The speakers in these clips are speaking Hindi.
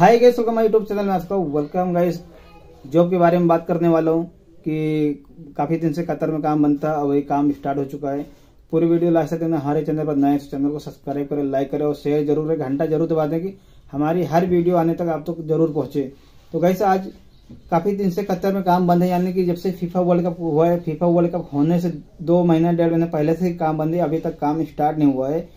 Hi guys welcome my YouTube channel में आपका वेलकम गाइस जॉब के बारे में बात करने वाला हूँ कि काफ़ी दिन से कतर में काम बनता और वही काम स्टार्ट हो चुका है। पूरी वीडियो लास्ट तक हमारे चैनल पर नए चैनल को सब्सक्राइब करें लाइक करें और शेयर ज़रूर करें। घंटा ज़रूर दबा दें कि हमारी हर वीडियो आने तक आप तक ज़रूर पहुँचे। तो गाइस आज काफ़ी दिन से कतर में काम बंद है, यानी कि जब से फीफा वर्ल्ड कप हुआ है फीफा वर्ल्ड कप होने से दो महीना, डेढ़ महीने पहले से काम बंद है, अभी तक काम स्टार्ट नहीं हुआ है।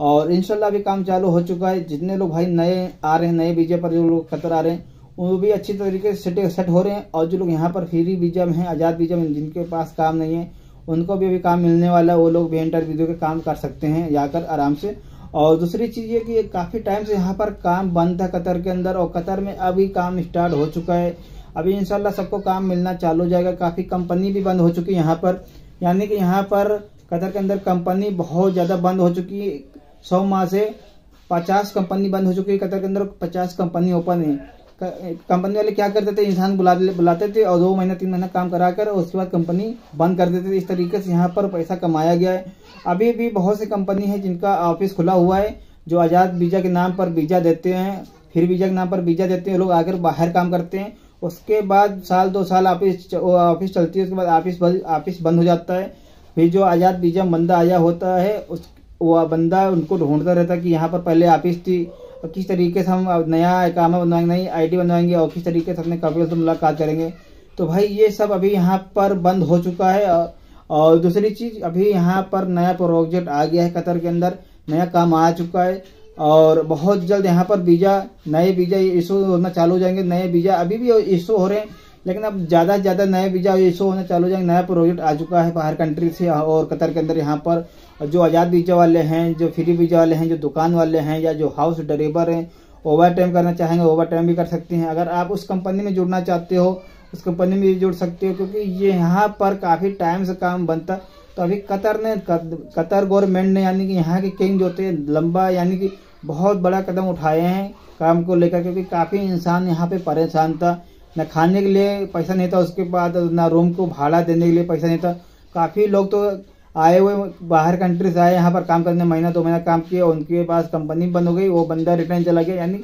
और इनशाला अभी काम चालू हो चुका है। जितने लोग भाई नए आ रहे हैं, नए वीज़ा पर जो लोग कतर आ रहे हैं, वो भी अच्छी तरीके से सेट सेट हो रहे हैं। और जो लोग यहाँ पर फ्री वीज़ा में हैं, आज़ाद वीज़ा में, जिनके पास काम नहीं है, उनको भी अभी काम मिलने वाला है। वो लोग भी इंटरव्यू के काम कर सकते हैं जाकर आराम से। और दूसरी चीज़ ये कि काफ़ी टाइम से यहाँ पर काम बंद था कतर के अंदर, और कतर में अभी काम स्टार्ट हो चुका है। अभी इंशाल्लाह सबको काम मिलना चालू हो जाएगा। काफ़ी कंपनी भी बंद हो चुकी है यहाँ पर। यानी कि यहाँ पर कतर के अंदर कंपनी बहुत ज़्यादा बंद हो चुकी है। सौ माह से पचास कंपनी बंद हो चुकी है। कतर के अंदर पचास कंपनी ओपन है। कंपनी वाले क्या करते थे? इंसान बुला बुलाते थे और दो महीना, तीन महीना काम कराकर उसके बाद कंपनी बंद कर देते थे। इस तरीके से यहाँ पर पैसा कमाया गया है। अभी भी बहुत सी कंपनी है जिनका ऑफ़िस खुला हुआ है, जो आज़ाद वीज़ा के नाम पर वीज़ा देते हैं। फिर वीज़ा के नाम पर वीज़ा देते हैं। लोग आकर बाहर काम करते हैं। उसके बाद साल, दो साल ऑफ़िस ऑफ़िस चलती है। उसके बाद ऑफ़िस ऑफ़िस बंद हो जाता है। फिर जो आज़ाद वीज़ा मंदा आया होता है, उस वो बंदा उनको ढूंढता रहता कि यहाँ पर पहले ऑफ़िस थी और किस तरीके से हम नया काम बनवाएँगे नई आई आईडी बनवाएँगे और किस तरीके से अपने कपिल से मुलाकात करेंगे। तो भाई ये सब अभी यहाँ पर बंद हो चुका है और दूसरी चीज़, अभी यहाँ पर नया प्रोजेक्ट आ गया है कतर के अंदर, नया काम आ चुका है और बहुत जल्द यहाँ पर वीज़ा, नए वीज़ा इशू होना चालू हो जाएँगे, नए वीज़ा अभी भी इशू हो रहे हैं। लेकिन अब ज़्यादा से ज़्यादा नए वीज़ा इशू होना चालू हो जाएँगे, नया प्रोजेक्ट आ चुका है बाहर कंट्री से और कतर के अंदर यहाँ पर जो आज़ाद वीज़ा वाले हैं, जो फ्री वीज़ा वाले हैं, जो दुकान वाले हैं या जो हाउस ड्राइवर हैं ओवर टाइम करना चाहेंगे ओवर टाइम भी कर सकते हैं। अगर आप उस कंपनी में जुड़ना चाहते हो, उस कंपनी में भी जुड़ सकते हो, क्योंकि ये यहाँ पर काफ़ी टाइम से काम बनता। तो अभी कतर ने, कतर गवर्नमेंट ने यानी कि यहाँ के किंग जो थे, लंबा यानी कि बहुत बड़ा कदम उठाए हैं काम को लेकर, क्योंकि काफ़ी इंसान यहाँ पे परेशान था। न खाने के लिए पैसा नहीं था, उसके बाद ना रूम को भाड़ा देने के लिए पैसा नहीं था। काफ़ी लोग तो आए हुए, बाहर कंट्री से आए, यहाँ पर काम करने, महीना दो महीना काम किया उनके पास कंपनी बंद हो गई, वो बंदा रिटर्न चला गया, यानी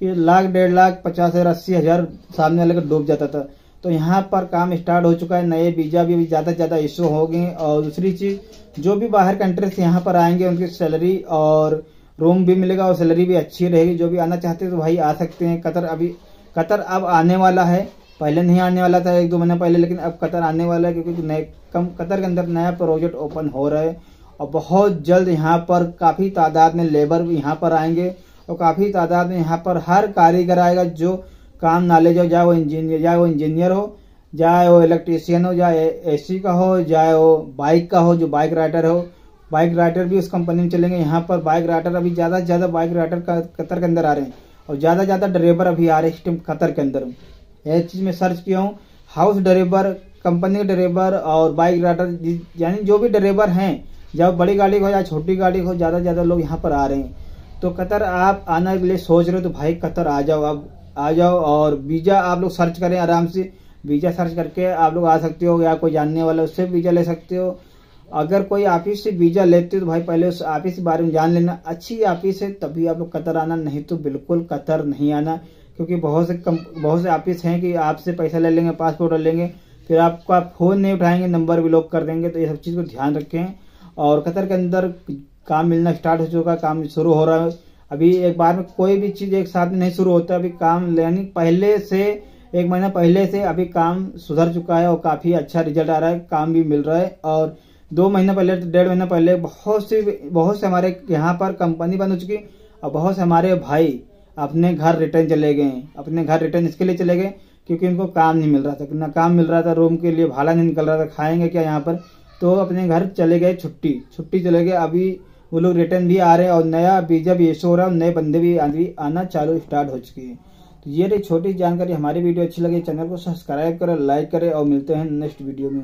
कि लाख, डेढ़ लाख, पचास हज़ार, अस्सी हज़ार सामने का डूब जाता था। तो यहाँ पर काम स्टार्ट हो चुका है, नए वीज़ा भी ज़्यादा से ज़्यादा इशू हो गए और दूसरी चीज़, जो भी बाहर कंट्री से यहाँ पर आएँगे, उनकी सैलरी और रूम भी मिलेगा और सैलरी भी अच्छी रहेगी। जो भी आना चाहते हैं तो भाई आ सकते हैं। कतर अभी कतर अब आने वाला है। पहले नहीं आने वाला था एक दो महीना पहले, लेकिन अब कतर आने वाला है क्योंकि नए कम कतर के अंदर नया प्रोजेक्ट ओपन हो रहा है और बहुत जल्द यहाँ पर काफ़ी तादाद में लेबर भी यहाँ पर आएँगे और काफ़ी तादाद में यहाँ पर हर कारीगर आएगा जो काम नॉलेज हो, चाहे वो इंजीनियर चाहे वो इंजीनियर हो, चाहे वो इलेक्ट्रीशियन हो, चाहे एसी का हो, चाहे वो बाइक का हो, जो बाइक राइडर हो। बाइक राइडर भी उस कंपनी में चलेंगे। यहाँ पर बाइक राइडर अभी ज़्यादा से ज़्यादा बाइक राइडर कतर के अंदर आ रहे हैं। और ज़्यादा ज़्यादा ड्राइवर अभी आ रहे हैं इस टाइम कतर के अंदर यह चीज़ मैं सर्च किया हूँ। हाउस ड्राइवर कंपनी के ड्राइवर और बाइक राइडर यानी जो भी ड्राइवर हैं, जब बड़ी गाड़ी हो या छोटी गाड़ी हो, ज़्यादा से ज़्यादा लोग यहाँ पर आ रहे हैं। तो कतर आप आने के लिए सोच रहे हो तो भाई कतर आ जाओ, आप आ जाओ और वीज़ा आप लोग सर्च करें आराम से। वीज़ा सर्च करके आप लोग आ सकते हो या कोई जानने वाला उससे वीज़ा ले सकते हो। अगर कोई ऑफ़िस से वीज़ा लेते हो तो भाई पहले उस ऑफ़िस के बारे में जान लेना। अच्छी ऑफ़िस है, तभी आप लोग कतर आना, नहीं तो बिल्कुल कतर नहीं आना, क्योंकि बहुत से कम, बहुत से ऑफ़िस हैं कि आपसे पैसा ले लेंगे, पासपोर्ट ले लेंगे, फिर आपका फ़ोन नहीं उठाएँगे, नंबर ब्लॉक कर देंगे तो ये सब चीज़ को ध्यान रखें। और कतर के अंदर काम मिलना स्टार्ट हो चुका, काम शुरू हो रहा है। अभी एक बार में कोई भी चीज़ एक साथ में नहीं शुरू होता, अभी काम यानी पहले से, एक महीना पहले से अभी काम सुधर चुका है और काफ़ी अच्छा रिज़ल्ट आ रहा है, काम भी मिल रहा है। और दो महीना पहले, डेढ़ महीना पहले बहुत सी, बहुत से हमारे यहाँ पर कंपनी बंद हो चुकी और बहुत से हमारे भाई अपने घर रिटर्न चले गए, अपने घर रिटर्न इसके लिए चले गए क्योंकि उनको काम नहीं मिल रहा था। ना काम मिल रहा था रूम के लिए भाड़ा नहीं निकल रहा था, खाएँगे क्या यहाँ पर? तो अपने घर चले गए छुट्टी छुट्टी चले गए। अभी वो लोग रिटर्न भी आ रहे हैं और नया वीज़ा भी इशू हो रहा है नए बंदे भी आना चालू स्टार्ट हो चुकी है। तो ये रही छोटी जानकारी। हमारी वीडियो अच्छी लगी चैनल को सब्सक्राइब करें लाइक करें और मिलते हैं नेक्स्ट वीडियो में।